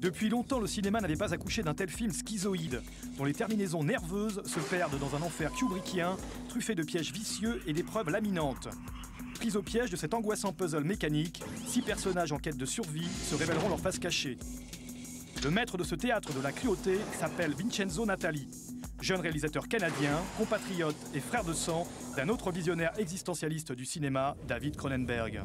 Depuis longtemps, le cinéma n'avait pas accouché d'un tel film schizoïde, dont les terminaisons nerveuses se perdent dans un enfer kubrickien, truffé de pièges vicieux et d'épreuves laminantes. Pris au piège de cet angoissant puzzle mécanique, six personnages en quête de survie se révéleront leur face cachée. Le maître de ce théâtre de la cruauté s'appelle Vincenzo Natali, jeune réalisateur canadien, compatriote et frère de sang d'un autre visionnaire existentialiste du cinéma, David Cronenberg.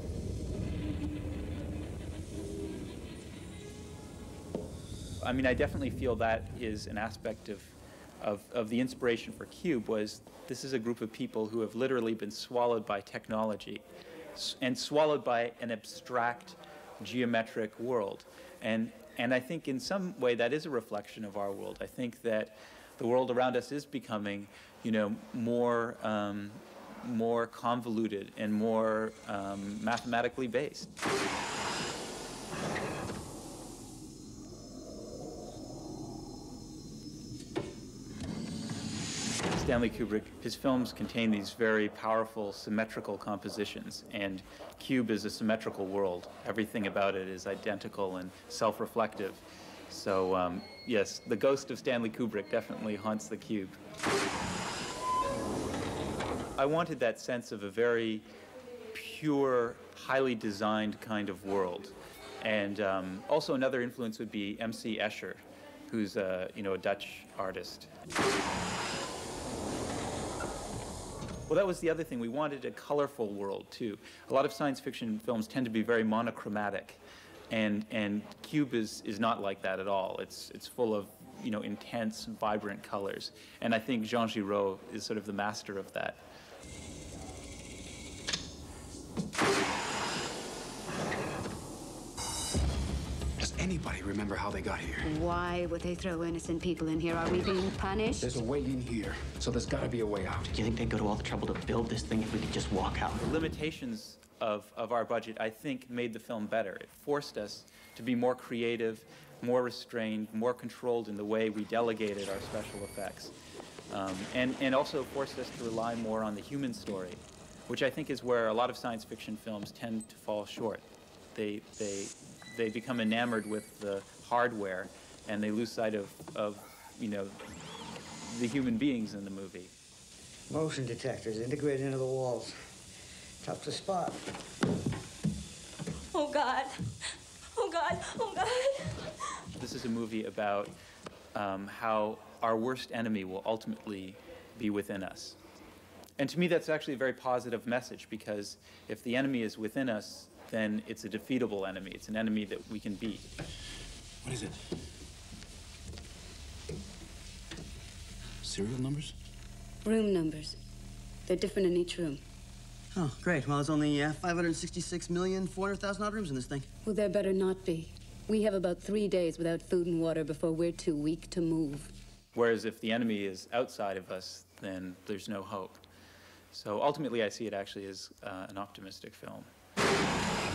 I mean, I definitely feel that is an aspect of, of, of, the inspiration for Cube was this is a group of people who have literally been swallowed by technology and swallowed by an abstract geometric world. And, and I think in some way that is a reflection of our world. I think that the world around us is becoming, you know, more, um, more convoluted and more um, mathematically based. Stanley Kubrick, his films contain these very powerful symmetrical compositions, and Cube is a symmetrical world. Everything about it is identical and self-reflective. So um, yes, the ghost of Stanley Kubrick definitely haunts the Cube. I wanted that sense of a very pure, highly designed kind of world. And um, also another influence would be M.C. Escher, who's a, you know, a Dutch artist. Well, that was the other thing. We wanted a colorful world, too. A lot of science fiction films tend to be very monochromatic. And, and Cube is, is not like that at all. It's, it's full of you know, intense, vibrant colors. And I think Jean Giraud is sort of the master of that. Anybody remember how they got here? Why would they throw innocent people in here? Are we being punished? There's a way in here, so there's got to be a way out. Do you think they'd go to all the trouble to build this thing if we could just walk out? The limitations of, of our budget, I think, made the film better. It forced us to be more creative, more restrained, more controlled in the way we delegated our special effects. Um, and, and also forced us to rely more on the human story, which I think is where a lot of science fiction films tend to fall short. They, they they become enamored with the hardware and they lose sight of, of you know, the human beings in the movie. Motion detectors integrated into the walls. Tough to spot. Oh, God. Oh, God. Oh, God. This is a movie about um, how our worst enemy will ultimately be within us. And to me, that's actually a very positive message because if the enemy is within us, then it's a defeatable enemy. It's an enemy that we can beat. What is it? Serial numbers? Room numbers. They're different in each room. Oh, great. Well, there's only uh, 566,400,000 odd rooms in this thing. Well, there better not be. We have about three days without food and water before we're too weak to move. Whereas if the enemy is outside of us, then there's no hope. So ultimately, I see it actually as uh, an optimistic film.